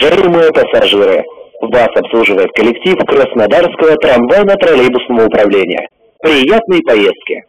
Уважаемые пассажиры, вас обслуживает коллектив Краснодарского трамвайно-троллейбусного управления. Приятной поездки!